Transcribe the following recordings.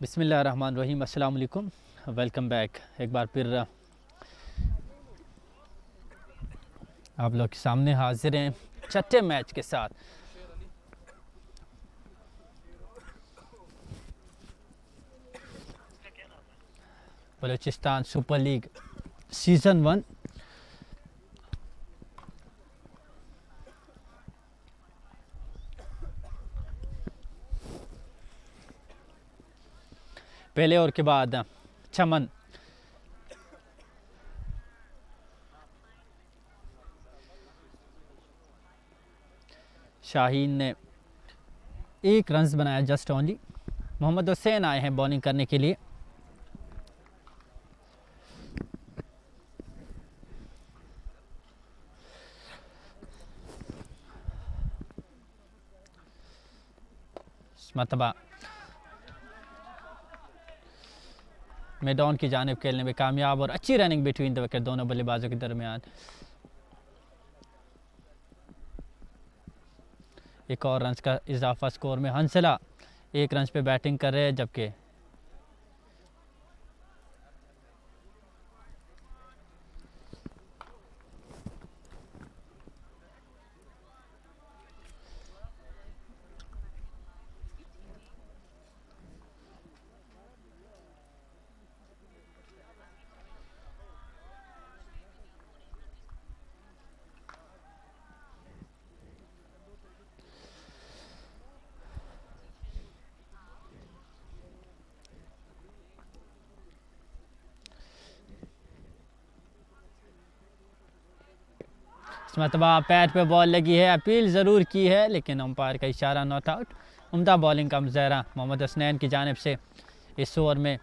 बिसमीम वालेकुम welcome back. एक बार फिर आप लोग के सामने हाजिर हैं छठे मैच के साथ। Balochistan super league season one पहले ओवर के बाद, चमन। शाहीन ने एक रन्स बनाया जस्ट ओनली। मोहम्मद हुसैन आए हैं बॉलिंग करने के लिए। मतबा मेडॉन की जानब खेलने में कामयाब और अच्छी रनिंग बिटवीन द विकेट दोनों बल्लेबाजों के दरमियान। एक और रन का इजाफा स्कोर में हंसला। एक रन पे बैटिंग कर रहे हैं जबकि इस मरतबा पैर पे बॉल लगी है, अपील ज़रूर की है, लेकिन अम्पायर का इशारा नॉट आउट। उमदा बॉलिंग का मुजहरा मोहम्मद हसनैन की जानब से इस ओवर में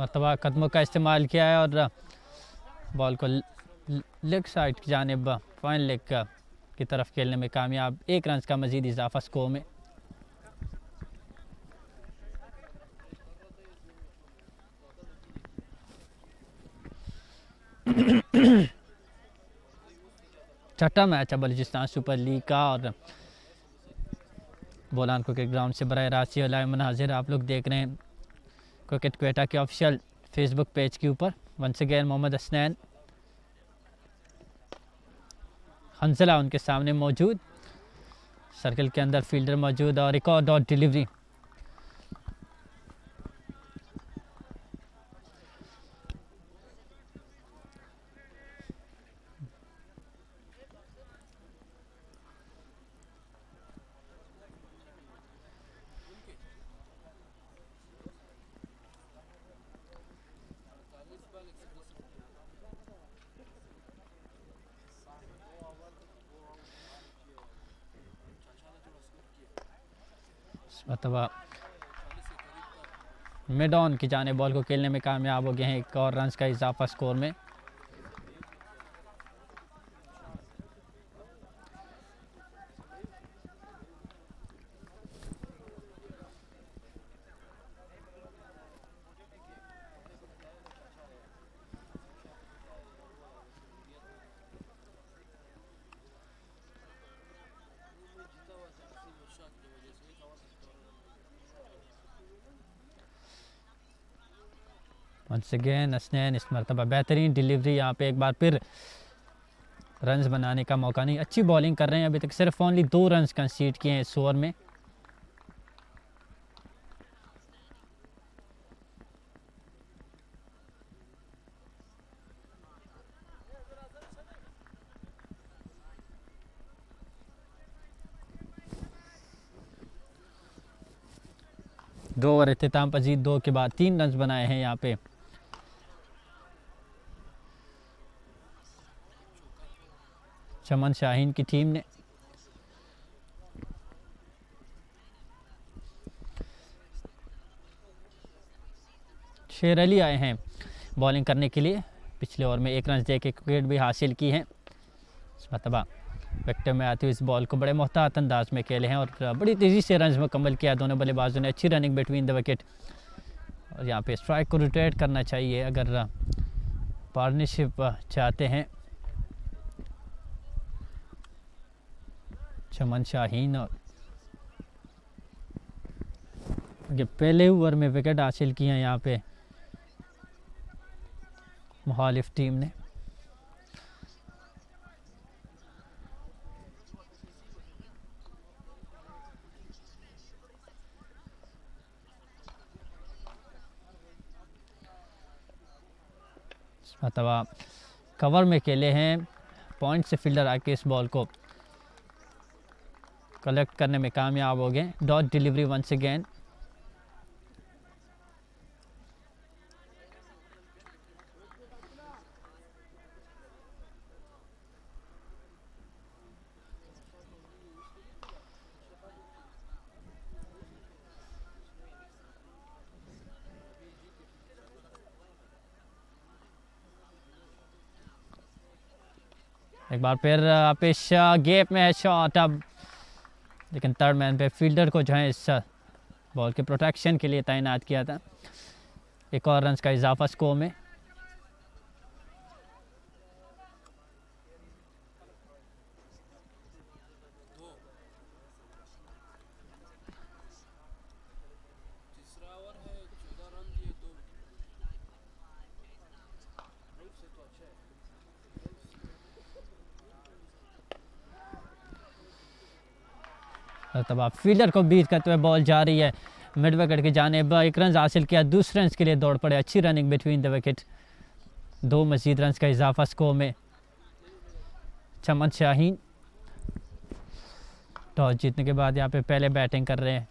मरतबा कदमों का इस्तेमाल किया है और बॉल को लेग साइड की जानब, फाइन लेग की तरफ़ खेलने में कामयाब। एक रन का मजीद इजाफा स्कोर में। छठा मैच है बलूचिस्तान सुपर लीग का और बोलान क्रिकेट ग्राउंड से बर रास्त लाइव मनाजिर आप लोग देख रहे हैं क्रिकेट क्वेटा के ऑफिशियल फेसबुक पेज के ऊपर. वंस अगेन मोहम्मद हसनैन हंसला उनके सामने मौजूद. सर्कल के अंदर फील्डर मौजूद और एक और डॉट अथवा मेडॉन की जाने बॉल को खेलने में कामयाब हो गए हैं एक और रन का इजाफा स्कोर में। वंस अगेन असनैन इस मरतबा बेहतरीन डिलीवरी यहाँ पे एक बार फिर रन्स बनाने का मौका नहीं। अच्छी बॉलिंग कर रहे हैं, अभी तक सिर्फ़ ओनली दो रन कंसीड किए हैं इस ओवर में। दो ओवर अख्ताम पजीद दो के बाद तीन रन बनाए हैं यहाँ पे। चमन शाहीन की टीम ने शेर अली आए हैं बॉलिंग करने के लिए। पिछले ओवर में एक रन दे के विकेट भी हासिल की है। मतबा विकेट में आती हुई इस बॉल को बड़े मोहतात अंदाज में खेले हैं और बड़ी तेज़ी से रन मुकम्मल किया। दोनों बल्लेबाजों ने अच्छी रनिंग बिटवीन द विकेट और यहाँ पे स्ट्राइक को रोटेट करना चाहिए अगर पार्टनरशिप चाहते हैं। चमन शाहीन और ये पहले ओवर में विकेट हासिल किए हैं यहाँ पे मुखालिफ टीम ने। अथवा कवर में खेले हैं। पॉइंट से फील्डर आके इस बॉल को। कलेक्ट करने में कामयाब हो गए। डॉट डिलीवरी वंस अगेन एक बार फिर पेश गेप में है शॉट। अब लेकिन थर्ड मैन पे फील्डर को जो है इस बॉल के प्रोटेक्शन के लिए तैनात किया था। एक और रन का इजाफा स्कोर में। तब आप फील्डर को बीत करते हुए बॉल जा रही है मिड विकेट की जाने, एक रन हासिल किया, दूसरे रन के लिए दौड़ पड़े, अच्छी रनिंग बिटवीन द विकेट दो मजीद रन का इजाफा स्कोर में। चमन शाहीन। टॉस जीतने के बाद यहाँ पे पहले बैटिंग कर रहे हैं।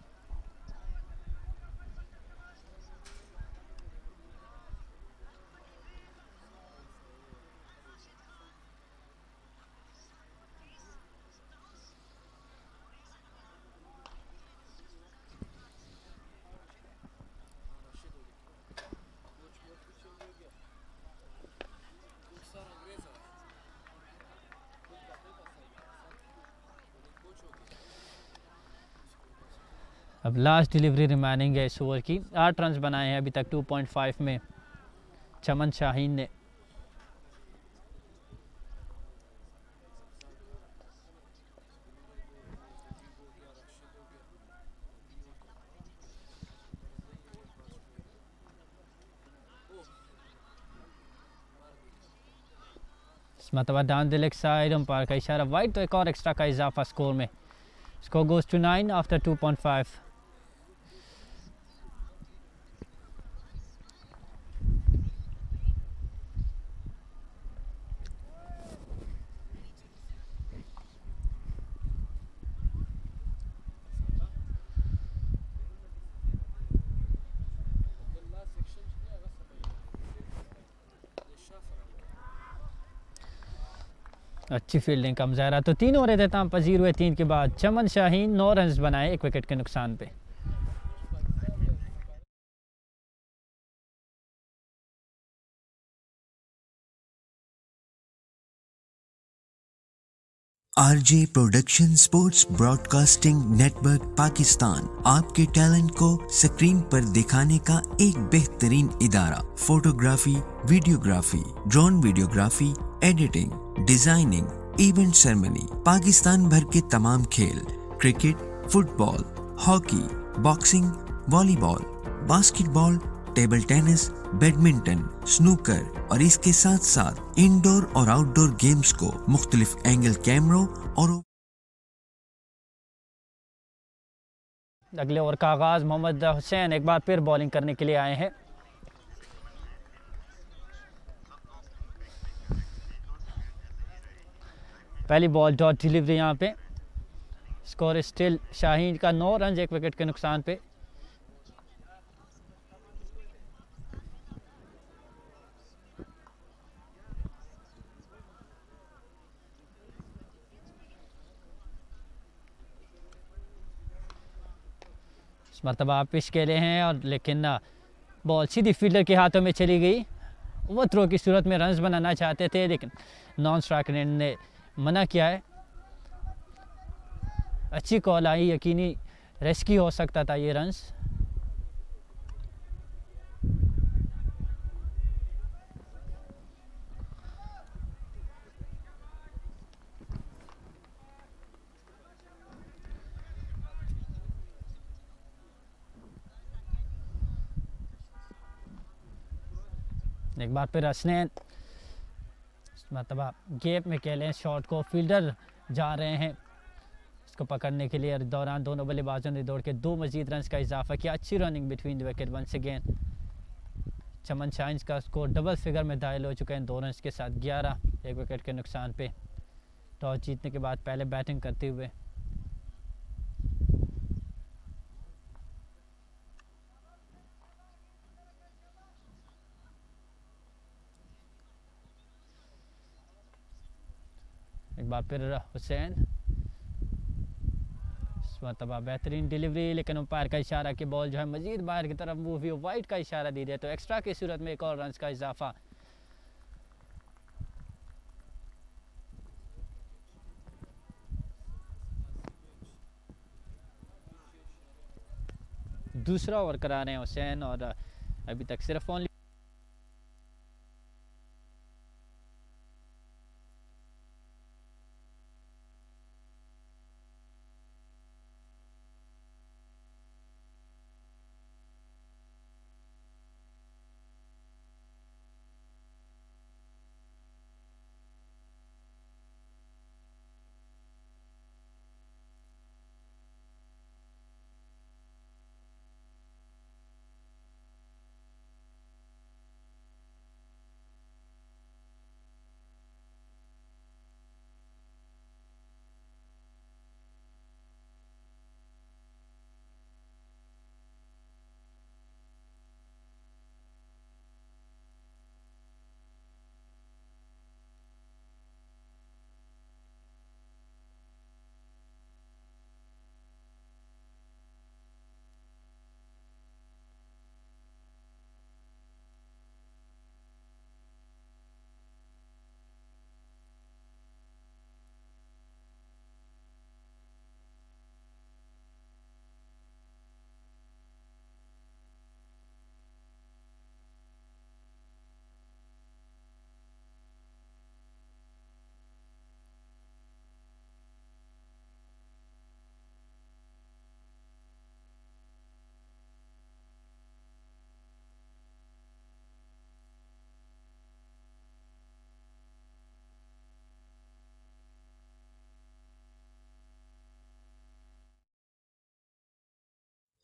अब लास्ट डिलीवरी रिमाइनिंग है इस ओवर की। आठ रन बनाए हैं अभी तक 2.5 में। चमन शाहीन ने। मतलब down the leg side, umpire का इशारा। वाइट तो एक और एक्स्ट्रा का इजाफा स्कोर में। Score goes to nine after 2.5 अच्छी फील्डिंग का मुजाहरा तो तीन ओवर हूँ पजीर हुए तीन के बाद। चमन शाहीन नौ रन बनाए एक विकेट के नुकसान पे। RJ production sports broadcasting network Pakistan आपके टैलेंट को स्क्रीन पर दिखाने का एक बेहतरीन इदारा। Photography videography drone videography editing designing event ceremony Pakistan भर के तमाम खेल cricket football hockey boxing volleyball basketball table tennis badminton snooker और इसके साथ साथ इंडोर और आउटडोर गेम्स को मुख्तलिफ़ एंगल कैमरों और अगले ओवर का आगाज़ मोहम्मद हुसैन एक बार फिर बॉलिंग करने के लिए आए हैं। पहली बॉल डॉट डिलीवरी यहाँ पे। स्कोर स्टिल शाहीन का नौ रन, एक विकेट के नुकसान पे। इस मरतबा के लिए हैं और लेकिन बॉल सीधी फील्डर के हाथों में चली गई। ओवर थ्रो की सूरत में रन्स बनाना चाहते थे, लेकिन नॉन स्ट्राइक ने मना किया है। अच्छी कॉल आई, यकीनी रेस्क्यू हो सकता था ये रन्स एक बार फिर हसनैन मतलब गेप में कह लें शॉट को फील्डर जा रहे हैं। इसको पकड़ने के लिए दौरान दोनों बल्लेबाजों ने दौड़ के दो मजीद रन का इजाफा किया। अच्छी running between the wicket once again Chaman science का स्कोर डबल फिगर में दायल हो चुके हैं। दो रन के साथ ग्यारह, एक विकेट के नुकसान पे। टॉस जीतने के बाद पहले बैटिंग करते हुए फिर हुसैन मरतबा बेहतरीन डिलीवरी लेकिन अंपायर का इशारा कि बॉल जो है मजीद बाहर की तरफ़ मूव हुई वाइट का इशारा दी दिया तो एक्स्ट्रा की सूरत में एक और रन का इजाफा। दूसरा ओवर करा रहे हैं हुसैन, और अभी तक सिर्फ़ only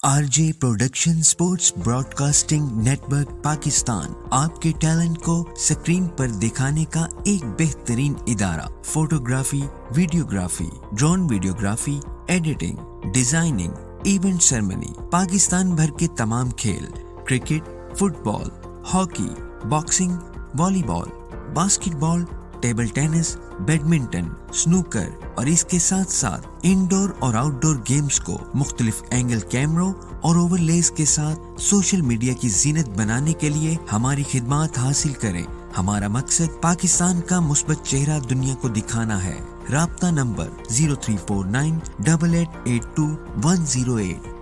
RJ production sports broadcasting network Pakistan आपके टैलेंट को स्क्रीन पर दिखाने का एक बेहतरीन इदारा, photography, videography, drone videography, editing, designing, event ceremony, Pakistan भर के तमाम खेल, cricket, football, hockey, boxing, volleyball, basketball, table tennis badminton, snooker और इसके साथ साथ इंडोर और आउटडोर गेम्स को मुख्तलिफ़ एंगल कैमरों और ओवरलेस के साथ सोशल मीडिया की जीनत बनाने के लिए हमारी खिदमत हासिल करें। हमारा मकसद पाकिस्तान का मुस्बत चेहरा दुनिया को दिखाना है। रबता number zero three four nine double eight eight two one zero eight.